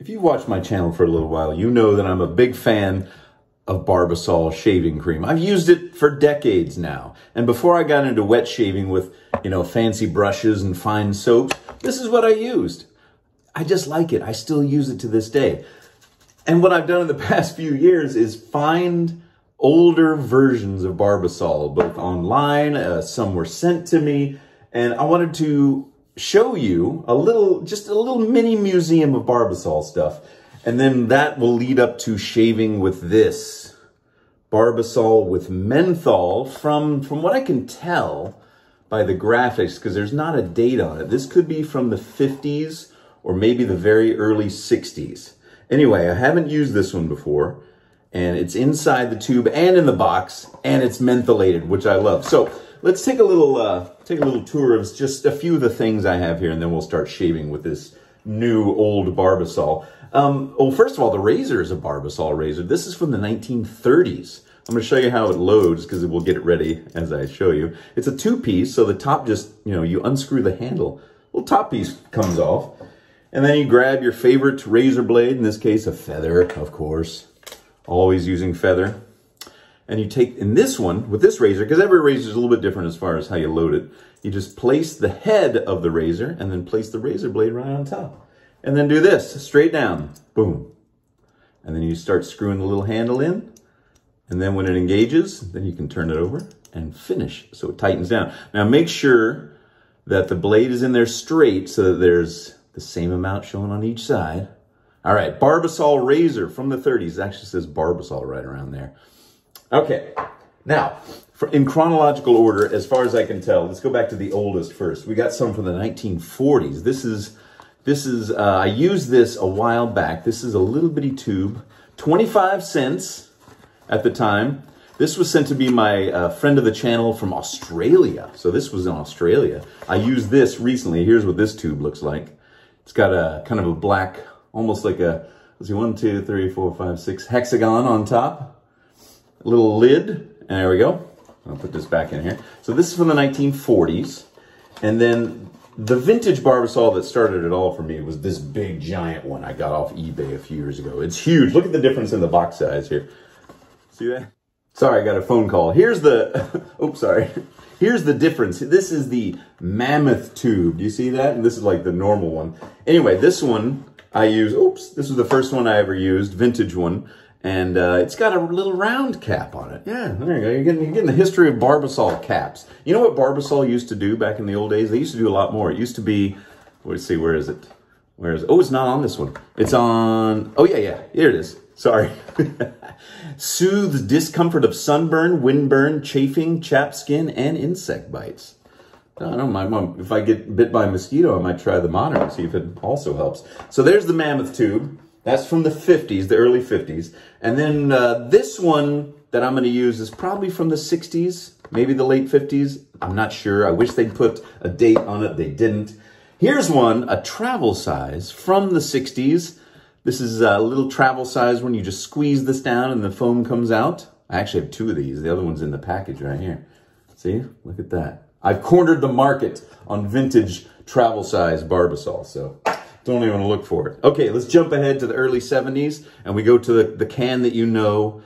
If you've watched my channel for a little while, you know that I'm a big fan of Barbasol shaving cream. I've used it for decades now. And before I got into wet shaving with, you know, fancy brushes and fine soaps, this is what I used. I just like it. I still use it to this day. And what I've done in the past few years is find older versions of Barbasol, both online, uh, some were sent to me, and I wanted to show you a little, just a little mini museum of Barbasol stuff. And then that will lead up to shaving with this. Barbasol with menthol from, from what I can tell by the graphics, because there's not a date on it. This could be from the 50s or maybe the very early 60s. Anyway, I haven't used this one before and it's inside the tube and in the box and it's mentholated, which I love. So let's take a little uh, take a little tour of just a few of the things I have here, and then we'll start shaving with this new old Barbasol. Um, well, first of all, the razor is a Barbasol razor. This is from the 1930s. I'm going to show you how it loads because we'll get it ready as I show you. It's a two-piece, so the top just, you know, you unscrew the handle. Little top piece comes off. And then you grab your favorite razor blade, in this case, a feather, of course. Always using feather and you take, in this one, with this razor, because every razor is a little bit different as far as how you load it, you just place the head of the razor and then place the razor blade right on top. And then do this, straight down, boom. And then you start screwing the little handle in. And then when it engages, then you can turn it over and finish. So it tightens down. Now make sure that the blade is in there straight so that there's the same amount shown on each side. All right, Barbasol razor from the 30s. It actually says Barbasol right around there. Okay, now, in chronological order, as far as I can tell, let's go back to the oldest first. We got some from the 1940s. This is, this is, uh, I used this a while back. This is a little bitty tube, 25 cents at the time. This was sent to be my uh, friend of the channel from Australia. So this was in Australia. I used this recently. Here's what this tube looks like. It's got a kind of a black, almost like a, let's see, one, two, three, four, five, six hexagon on top little lid, and there we go. I'll put this back in here. So this is from the 1940s. And then the vintage Barbasol that started it all for me was this big giant one I got off eBay a few years ago. It's huge. Look at the difference in the box size here. See that? Sorry, I got a phone call. Here's the, oops, sorry. Here's the difference. This is the mammoth tube. Do you see that? And this is like the normal one. Anyway, this one I use, oops, this was the first one I ever used, vintage one. And uh, it's got a little round cap on it. Yeah, there you go. You're getting, you're getting the history of Barbasol caps. You know what Barbasol used to do back in the old days? They used to do a lot more. It used to be, let's see, where is it? Where is it? Oh, it's not on this one. It's on, oh yeah, yeah, here it is. Sorry. Soothes discomfort of sunburn, windburn, chafing, chapped skin, and insect bites. I don't know, my mom, if I get bit by a mosquito, I might try the modern see if it also helps. So there's the mammoth tube. That's from the 50s, the early 50s. And then uh, this one that I'm going to use is probably from the 60s, maybe the late 50s. I'm not sure. I wish they'd put a date on it. They didn't. Here's one, a travel size from the 60s. This is a little travel size one. you just squeeze this down and the foam comes out. I actually have two of these. The other one's in the package right here. See? Look at that. I've cornered the market on vintage travel size Barbasol. So don't even look for it. Okay, let's jump ahead to the early 70s and we go to the, the can that you know.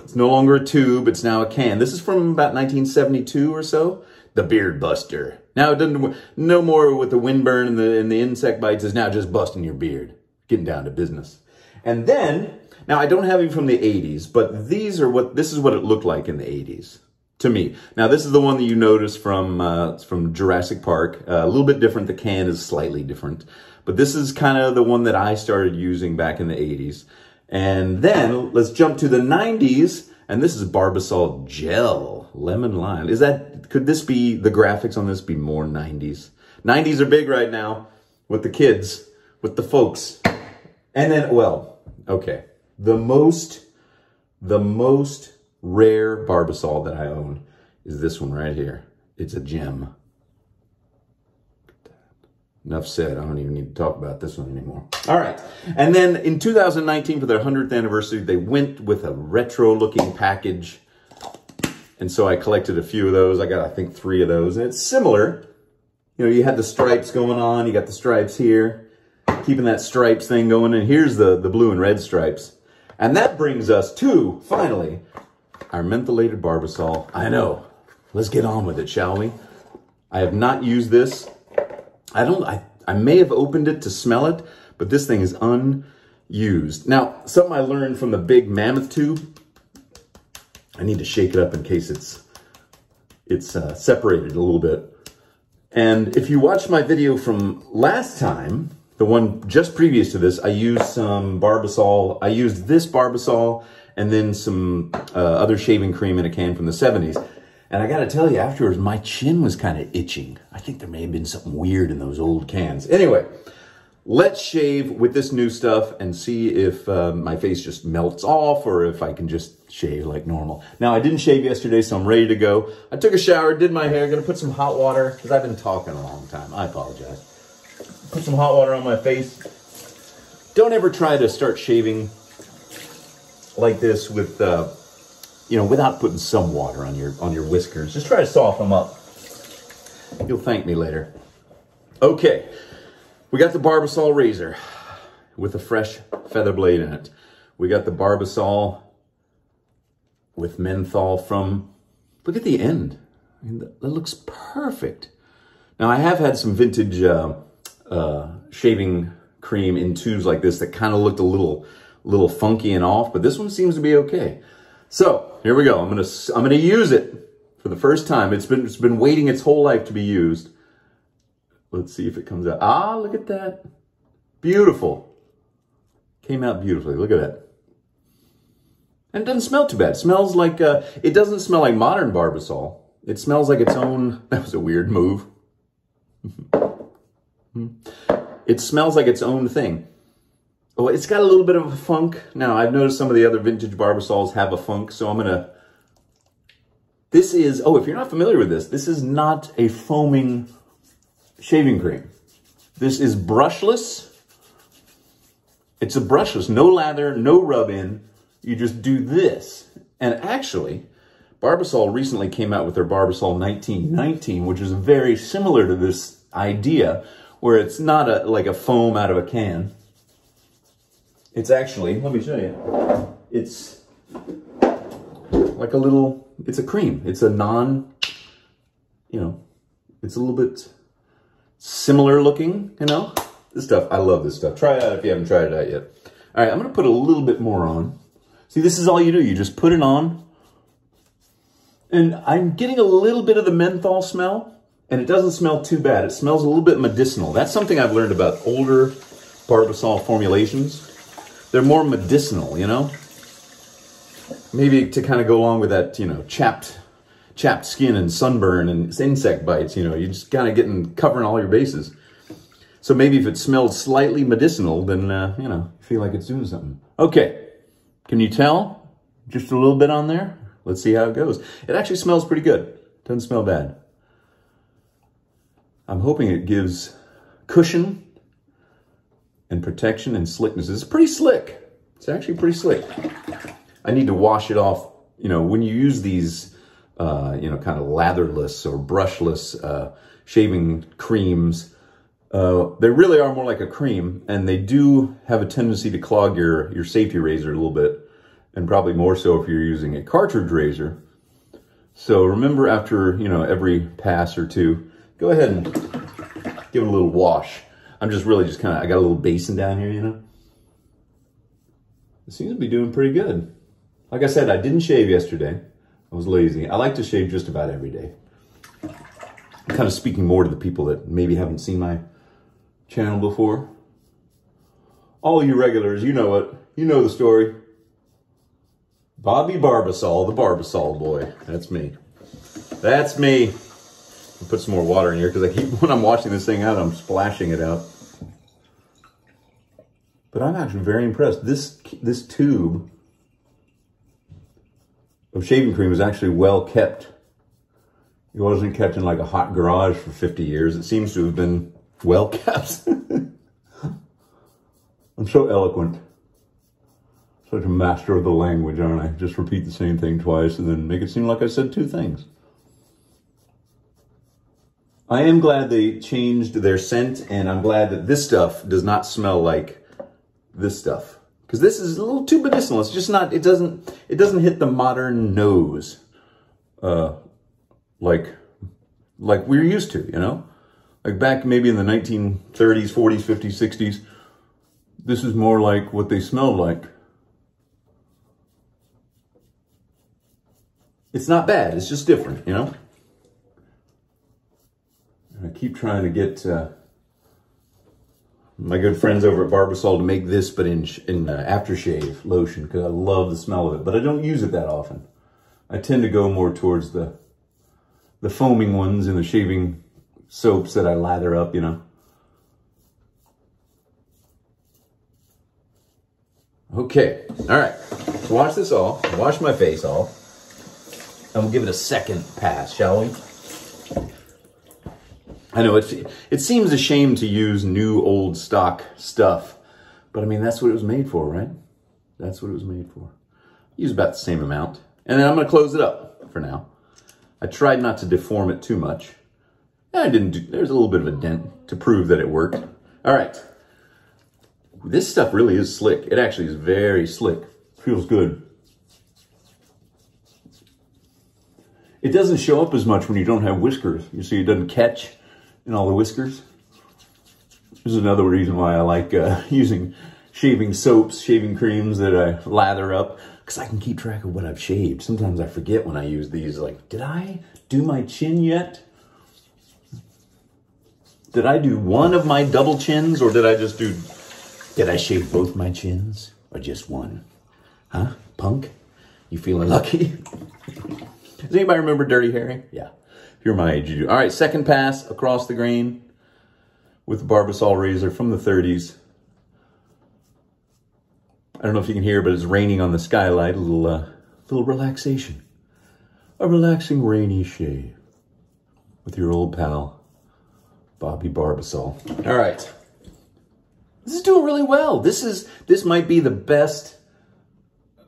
It's no longer a tube, it's now a can. This is from about 1972 or so. The Beard Buster. Now it doesn't, no more with the windburn and the, and the insect bites. It's now just busting your beard. Getting down to business. And then, now I don't have any from the 80s, but these are what, this is what it looked like in the 80s to me. Now, this is the one that you notice from uh, from Jurassic Park. Uh, a little bit different. The can is slightly different. But this is kind of the one that I started using back in the 80s. And then let's jump to the 90s. And this is Barbasol Gel Lemon Lime. Is that, could this be, the graphics on this be more 90s? 90s are big right now with the kids, with the folks. And then, well, okay. The most, the most rare Barbasol that I own is this one right here. It's a gem. Enough said. I don't even need to talk about this one anymore. All right. And then in 2019, for their 100th anniversary, they went with a retro-looking package. And so I collected a few of those. I got, I think, three of those. And it's similar. You know, you had the stripes going on. You got the stripes here. Keeping that stripes thing going. And here's the, the blue and red stripes. And that brings us to, finally, our mentholated Barbasol. I know. Let's get on with it, shall we? I have not used this. I don't, I, I may have opened it to smell it, but this thing is unused. Now, something I learned from the big mammoth tube, I need to shake it up in case it's, it's uh, separated a little bit. And if you watched my video from last time, the one just previous to this, I used some Barbasol. I used this Barbasol and then some uh, other shaving cream in a can from the 70s. And I got to tell you, afterwards, my chin was kind of itching. I think there may have been something weird in those old cans. Anyway, let's shave with this new stuff and see if uh, my face just melts off or if I can just shave like normal. Now, I didn't shave yesterday, so I'm ready to go. I took a shower, did my hair, gonna put some hot water, because I've been talking a long time. I apologize. Put some hot water on my face. Don't ever try to start shaving like this with, uh, you know, without putting some water on your on your whiskers. Just try to soften them up. You'll thank me later. Okay, we got the Barbasol razor with a fresh feather blade in it. We got the Barbasol with menthol from, look at the end. I mean, that, looks perfect. Now I have had some vintage uh, uh, shaving cream in tubes like this that kind of looked a little, little funky and off, but this one seems to be okay. So here we go. I'm gonna I'm gonna use it for the first time. It's been it's been waiting its whole life to be used. Let's see if it comes out. Ah, look at that. Beautiful. Came out beautifully. Look at that. And it doesn't smell too bad. It smells like, uh, it doesn't smell like modern Barbasol. It smells like its own, that was a weird move. Mm-hmm. it smells like its own thing. Oh, it's got a little bit of a funk. Now, I've noticed some of the other vintage Barbasols have a funk, so I'm going to... This is, oh, if you're not familiar with this, this is not a foaming shaving cream. This is brushless. It's a brushless, no lather, no rub-in. You just do this. And actually, Barbasol recently came out with their Barbasol 1919, which is very similar to this idea, where it's not a like a foam out of a can. It's actually, let me show you. It's like a little, it's a cream. It's a non, you know, it's a little bit similar looking, you know? This stuff, I love this stuff. Try it out if you haven't tried it out yet. All right, I'm gonna put a little bit more on. See, this is all you do. You just put it on. And I'm getting a little bit of the menthol smell, and it doesn't smell too bad. It smells a little bit medicinal. That's something I've learned about older Barbasol formulations. They're more medicinal, you know? Maybe to kind of go along with that, you know, chapped chapped skin and sunburn and insect bites, you know, you're just kind of getting, covering all your bases. So maybe if it smells slightly medicinal, then, uh, you know, feel like it's doing something. Okay, can you tell? Just a little bit on there? Let's see how it goes. It actually smells pretty good. Doesn't smell bad. I'm hoping it gives cushion and protection and slickness. It's pretty slick. It's actually pretty slick. I need to wash it off. You know, when you use these uh, you know, kind of latherless or brushless uh, shaving creams. Uh, they really are more like a cream, and they do have a tendency to clog your, your safety razor a little bit, and probably more so if you're using a cartridge razor. So remember after, you know, every pass or two, go ahead and give it a little wash. I'm just really just kind of, I got a little basin down here, you know. It seems to be doing pretty good. Like I said, I didn't shave yesterday. I was lazy. I like to shave just about every day. I'm kind of speaking more to the people that maybe haven't seen my channel before. All you regulars, you know it. You know the story. Bobby Barbasol, the Barbasol boy. That's me. That's me. Put some more water in here because I keep, when I'm washing this thing out, I'm splashing it out. But I'm actually very impressed. This, this tube of shaving cream is actually well kept. It wasn't kept in like a hot garage for 50 years. It seems to have been well kept. I'm so eloquent. Such a master of the language, aren't I? Just repeat the same thing twice and then make it seem like I said two things. I am glad they changed their scent, and I'm glad that this stuff does not smell like this stuff. Because this is a little too medicinal. It's just not, it doesn't, it doesn't hit the modern nose, uh, like, like we're used to, you know? Like back maybe in the 1930s, 40s, 50s, 60s, this is more like what they smelled like. It's not bad, it's just different, you know? Keep trying to get uh, my good friends over at Barbasol to make this, but in, in uh, aftershave lotion, because I love the smell of it, but I don't use it that often. I tend to go more towards the the foaming ones and the shaving soaps that I lather up, you know. Okay, all right. Wash this off, wash my face off, and we'll give it a second pass, shall we? I know it, it seems a shame to use new old stock stuff, but I mean, that's what it was made for, right? That's what it was made for. Use about the same amount. And then I'm gonna close it up for now. I tried not to deform it too much. I didn't do, there's a little bit of a dent to prove that it worked. All right. This stuff really is slick. It actually is very slick. Feels good. It doesn't show up as much when you don't have whiskers. You see, it doesn't catch in all the whiskers. This is another reason why I like uh, using shaving soaps, shaving creams that I lather up, because I can keep track of what I've shaved. Sometimes I forget when I use these, like, did I do my chin yet? Did I do one of my double chins, or did I just do, did I shave both my chins, or just one? Huh, punk? You feeling lucky? Does anybody remember Dirty Harry? Yeah you're my age, you do. All right, second pass across the grain with the Barbasol razor from the 30s. I don't know if you can hear, but it's raining on the skylight. A little, uh, little relaxation. A relaxing rainy shave with your old pal, Bobby Barbasol. All right. This is doing really well. This is, this might be the best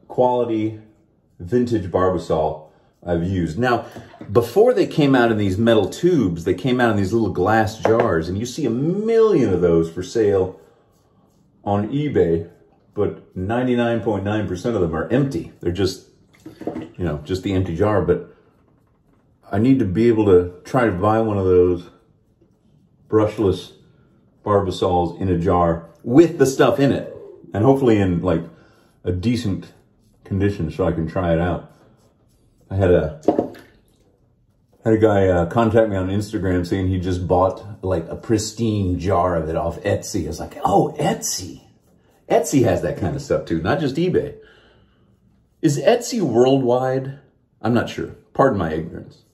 quality vintage Barbasol I've used. Now, before they came out in these metal tubes, they came out in these little glass jars, and you see a million of those for sale on eBay, but 99.9% .9 of them are empty. They're just, you know, just the empty jar, but I need to be able to try to buy one of those brushless Barbasols in a jar with the stuff in it, and hopefully in like a decent condition so I can try it out. I had a had a guy uh, contact me on Instagram saying he just bought like a pristine jar of it off Etsy. I was like, oh, Etsy. Etsy has that kind of stuff too, not just eBay. Is Etsy worldwide? I'm not sure. Pardon my ignorance.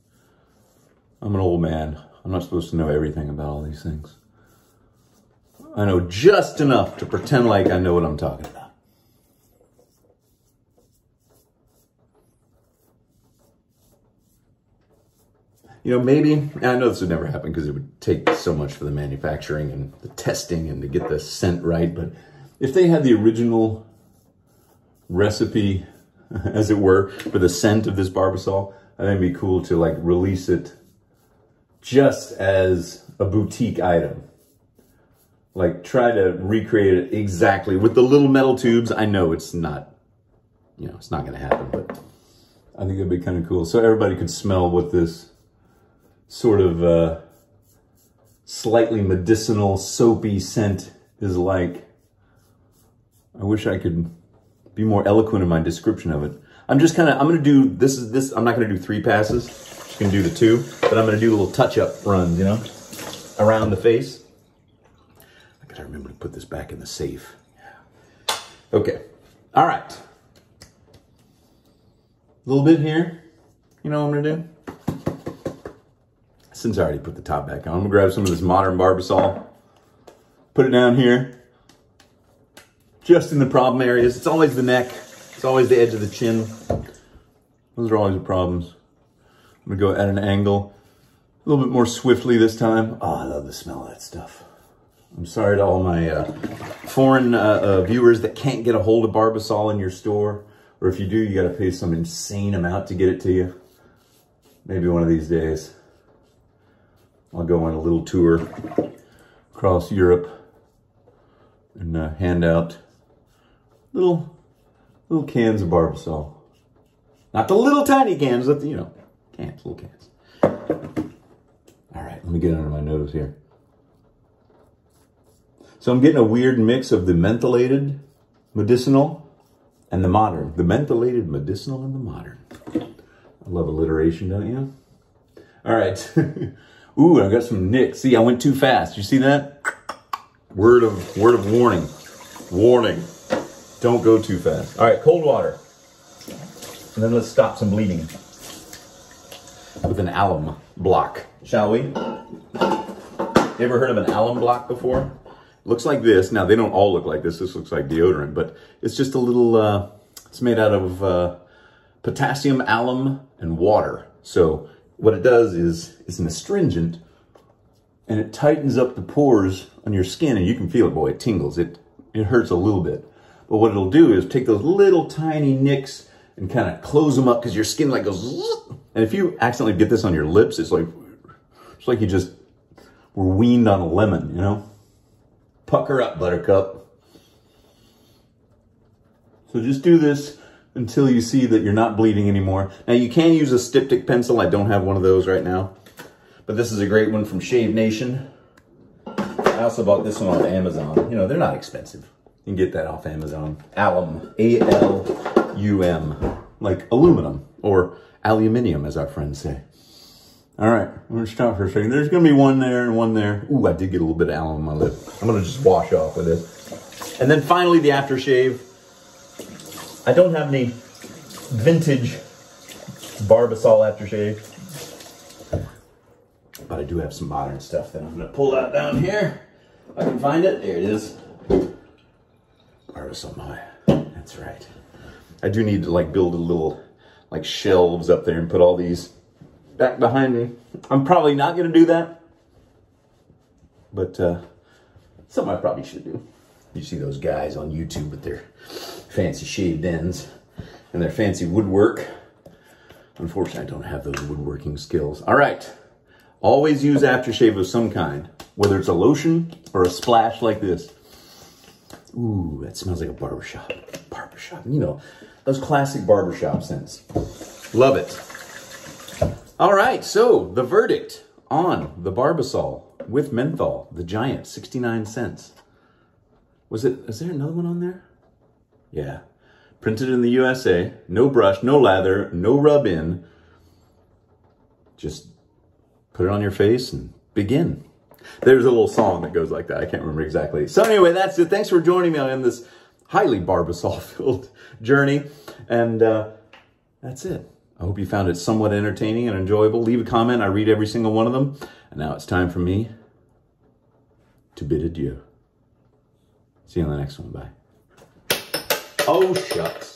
I'm an old man. I'm not supposed to know everything about all these things. I know just enough to pretend like I know what I'm talking about. You know, maybe, I know this would never happen because it would take so much for the manufacturing and the testing and to get the scent right, but if they had the original recipe, as it were, for the scent of this Barbasol, I think it'd be cool to like release it just as a boutique item. Like try to recreate it exactly with the little metal tubes. I know it's not, you know, it's not going to happen, but I think it'd be kind of cool. So everybody could smell what this sort of uh, slightly medicinal, soapy scent is like. I wish I could be more eloquent in my description of it. I'm just kind of, I'm going to do, this is this, I'm not going to do three passes. Just going to do the two, but I'm going to do a little touch-up runs, you know, around the face. I got to remember to put this back in the safe. Yeah. Okay. All right. A little bit here. You know what I'm going to do? Since I already put the top back on, I'm gonna grab some of this modern Barbasol, put it down here, just in the problem areas. It's always the neck, it's always the edge of the chin. Those are always the problems. I'm gonna go at an angle, a little bit more swiftly this time. Oh, I love the smell of that stuff. I'm sorry to all my uh, foreign uh, uh, viewers that can't get a hold of Barbasol in your store, or if you do, you gotta pay some insane amount to get it to you. Maybe one of these days. I'll go on a little tour across Europe and uh, hand out little little cans of Barbasol. Not the little tiny cans, but the, you know, cans, little cans. All right, let me get under my nose here. So I'm getting a weird mix of the mentholated medicinal and the modern. The mentholated medicinal and the modern. I love alliteration, don't you? All right. Ooh, I got some nicks. See, I went too fast. You see that? Word of word of warning. Warning. Don't go too fast. All right, cold water. And then let's stop some bleeding with an alum block, shall we? You ever heard of an alum block before? looks like this. Now, they don't all look like this. This looks like deodorant, but it's just a little, uh, it's made out of uh, potassium, alum, and water. So what it does is it's an astringent and it tightens up the pores on your skin and you can feel it, boy, it tingles. It, it hurts a little bit. But what it'll do is take those little tiny nicks and kind of close them up because your skin like goes, and if you accidentally get this on your lips, it's like, it's like you just were weaned on a lemon, you know? Pucker up, buttercup. So just do this until you see that you're not bleeding anymore. Now you can use a styptic pencil. I don't have one of those right now. But this is a great one from Shave Nation. I also bought this one on Amazon. You know, they're not expensive. You can get that off Amazon. Alum, A-L-U-M, like aluminum or aluminium as our friends say. All right, I'm gonna stop for a second. There's gonna be one there and one there. Ooh, I did get a little bit of alum on my lip. I'm gonna just wash off with this. And then finally the aftershave. I don't have any vintage Barbasol aftershave. But I do have some modern stuff that I'm gonna pull out down here. If I can find it, there it is. Barbasol my, that's right. I do need to like build a little like shelves up there and put all these back behind me. I'm probably not going to do that. But uh, something I probably should do. You see those guys on YouTube with their fancy shave dens and their fancy woodwork. Unfortunately, I don't have those woodworking skills. All right. Always use aftershave of some kind, whether it's a lotion or a splash like this. Ooh, that smells like a barbershop. Barbershop, you know, those classic barbershop scents. Love it. All right, so the verdict on the Barbasol with menthol, the giant, 69 cents. Was it, is there another one on there? Yeah. Printed in the USA, no brush, no lather, no rub in. Just put it on your face and begin. There's a little song that goes like that. I can't remember exactly. So anyway, that's it. Thanks for joining me on this highly Barbasol-filled journey. And uh, that's it. I hope you found it somewhat entertaining and enjoyable. Leave a comment. I read every single one of them. And now it's time for me to bid adieu. See you on the next one. Bye. Oh, shucks.